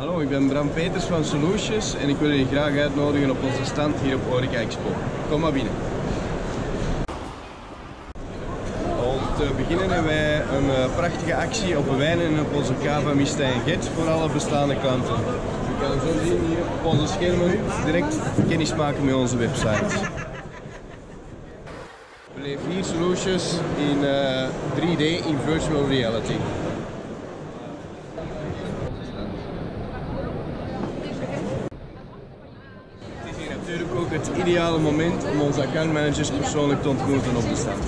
Hallo, ik ben Bram Peters van Solutions en ik wil jullie graag uitnodigen op onze stand hier op Orica Expo. Kom maar binnen. Om te beginnen hebben wij een eh, prachtige actie op wijnen op onze Cava Mistijn Get voor alle bestaande klanten. Je kan zo zien hier op onze schermen direct kennis maken met onze website. Beleef hier Solutions in eh, 3D in virtual reality. Het is hier natuurlijk ook het ideale moment om onze accountmanagers persoonlijk te ontmoeten op de stand.